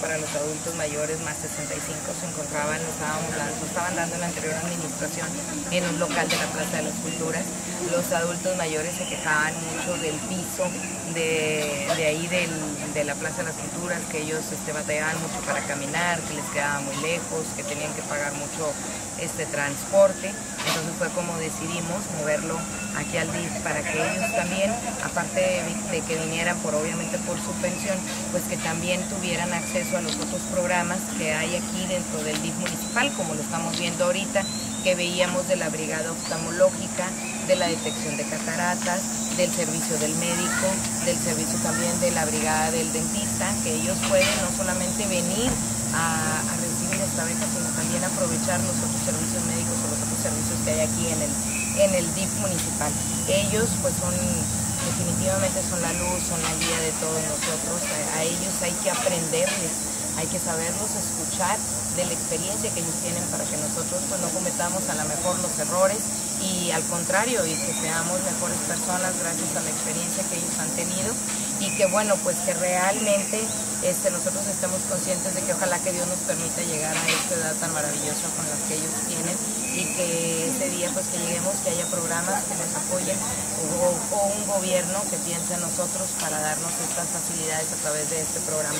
Para los adultos mayores más 65 se encontraban, estábamos dando, estaban dando en la anterior administración en un local de la Plaza de las Culturas. Los adultos mayores se quejaban mucho del piso de, ahí de la Plaza de las Culturas, que ellos este, batallaban mucho para caminar, que les quedaba muy lejos, que tenían que pagar mucho este transporte. Entonces fue como decidimos moverlo aquí al DIF para que ellos también, aparte de, que vinieran por obviamente por su pensión, pues que también tuvieran acceso a los otros programas que hay aquí dentro del DIF municipal, como lo estamos viendo ahorita, que veíamos de la brigada oftalmológica, de la detección de cataratas, del servicio del médico, del servicio también de la brigada del dentista, que ellos pueden no solamente venir a, recibir esta beca, sino también aprovechar los otros servicios médicos o los otros servicios que hay aquí en el, en el DIF municipal. Ellos pues son definitivamente son la luz, son la guía de todos nosotros, a, ellos hay que aprenderles, hay que saberlos escuchar de la experiencia que ellos tienen para que nosotros pues no cometamos a lo mejor los errores y al contrario, y que seamos mejores personas gracias a la experiencia que ellos han tenido. Y que bueno, pues que realmente este, nosotros estemos conscientes de que ojalá que Dios nos permita llegar a esta edad tan maravillosa con la que ellos tienen que ese día pues que lleguemos, que haya programas que nos apoyen o, o un gobierno que piense en nosotros para darnos estas facilidades a través de este programa.